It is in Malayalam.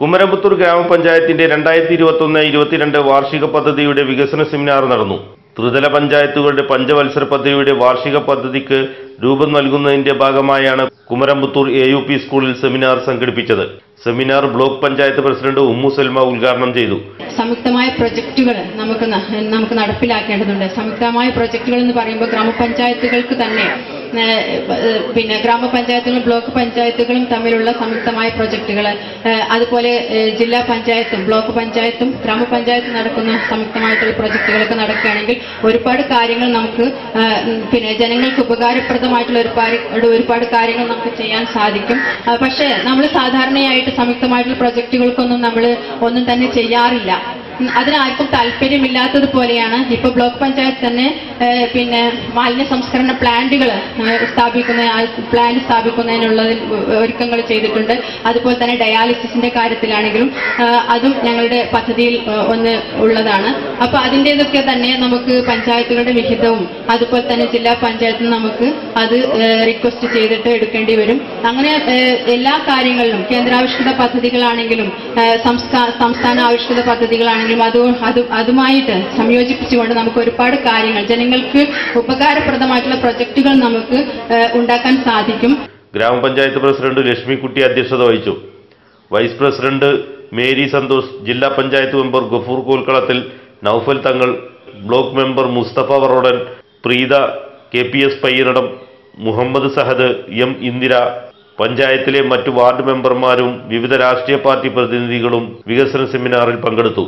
കുമരമ്പത്തൂർ ഗ്രാമപഞ്ചായത്തിന്റെ രണ്ടായിരത്തി ഇരുപത്തൊന്ന് ഇരുപത്തിരണ്ട് വാർഷിക പദ്ധതിയുടെ വികസന സെമിനാർ നടന്നു. ത്രിതല പഞ്ചായത്തുകളുടെ പഞ്ചവത്സര പദ്ധതിയുടെ വാർഷിക പദ്ധതിക്ക് രൂപം നൽകുന്നതിന്റെ ഭാഗമായാണ് കുമരമ്പത്തൂർ എ യു പി സ്കൂളിൽ സെമിനാർ സംഘടിപ്പിച്ചത്. Seminar block panchayat president Ummu Salma ഉദ്ഘാടനം ചെയ്തു. സംയുക്തമായ പ്രൊജക്ടുകൾ നമുക്ക് നമുക്ക് നടപ്പിലാക്കേണ്ടതുണ്ട്. സംയുക്തമായ പ്രൊജക്ടുകൾ എന്ന് പറയുമ്പോൾ ഗ്രാമപഞ്ചായത്തുകൾക്ക് തന്നെ പിന്നെ ഗ്രാമപഞ്ചായത്തുകളും ബ്ലോക്ക് പഞ്ചായത്തുകളും തമ്മിലുള്ള സംയുക്തമായ പ്രൊജക്ടുകൾ അതുപോലെ ജില്ലാ പഞ്ചായത്തും ബ്ലോക്ക് പഞ്ചായത്തും ഗ്രാമപഞ്ചായത്തും നടക്കുന്ന സംയുക്തമായിട്ടുള്ള പ്രൊജക്ടുകളൊക്കെ നടക്കുകയാണെങ്കിൽ ഒരുപാട് കാര്യങ്ങൾ നമുക്ക് പിന്നെ ജനങ്ങൾക്ക് ഉപകാരപ്രദമായിട്ടുള്ള ഒരുപാട് ഒരുപാട് കാര്യങ്ങൾ നമുക്ക് ചെയ്യാൻ സാധിക്കും. പക്ഷേ നമ്മൾ സാധാരണയായിട്ട് സംയുക്തമായിട്ടുള്ള പ്രൊജക്ടുകൾക്കൊന്നും നമ്മൾ ഒന്നും തന്നെ ചെയ്യാറില്ല. അതിനാർക്കും താല്പര്യമില്ലാത്തതുപോലെയാണ് ഇപ്പൊ ബ്ലോക്ക് പഞ്ചായത്ത് തന്നെ പിന്നെ മാലിന്യ സംസ്കരണ പ്ലാന്റുകൾ സ്ഥാപിക്കുന്ന പ്ലാന്റ് സ്ഥാപിക്കുന്നതിനുള്ള ഒരുക്കങ്ങൾ ചെയ്തിട്ടുണ്ട്. അതുപോലെ തന്നെ ഡയാലിസിസിന്റെ കാര്യത്തിലാണെങ്കിലും അതും ഞങ്ങളുടെ പദ്ധതിയിൽ ഒന്ന് ഉള്ളതാണ്. അപ്പൊ അതിന്റെതൊക്കെ തന്നെ നമുക്ക് പഞ്ചായത്തുകളുടെ വിഹിതവും അതുപോലെ തന്നെ ജില്ലാ പഞ്ചായത്തിൽ നമുക്ക് അത് റിക്വസ്റ്റ് ചെയ്തിട്ട് എടുക്കേണ്ടി വരും. അങ്ങനെ എല്ലാ കാര്യങ്ങളിലും കേന്ദ്രാവിഷ്കൃത പദ്ധതികളാണെങ്കിലും സംസ്ഥാന ആവിഷ്കൃത പദ്ധതികളാണെങ്കിലും അത് അത് അതുമായിട്ട് സംയോജിപ്പിച്ചുകൊണ്ട് നമുക്ക് ഒരുപാട് കാര്യങ്ങൾ ജനങ്ങൾക്ക് ഉപകാരപ്രദമായിട്ടുള്ള പ്രൊജക്ടുകൾ നമുക്ക് ഉണ്ടാക്കാൻ സാധിക്കും. ഗ്രാമപഞ്ചായത്ത് പ്രസിഡന്റ് ലക്ഷ്മിക്കുട്ടി അധ്യക്ഷത വഹിച്ചു. വൈസ് പ്രസിഡന്റ് മേരി സന്തോഷ് ജില്ലാ panchayat member Gafoor Kolkalathil Noufal Thangal block member Musthafa Varodan Preetha K P S Payyanadam Muhammad Sahad M Indira പഞ്ചായത്തിലെ മറ്റു വാർഡ് മെമ്പർമാരും വിവിധ രാഷ്ട്രീയ പാർട്ടി പ്രതിനിധികളും വികസന സെമിനാറിൽ പങ്കെടുത്തു.